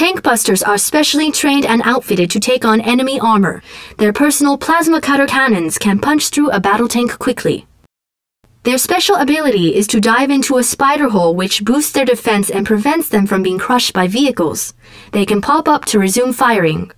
Tank busters are specially trained and outfitted to take on enemy armor. Their personal plasma cutter cannons can punch through a battle tank quickly. Their special ability is to dive into a spider hole which boosts their defense and prevents them from being crushed by vehicles. They can pop up to resume firing.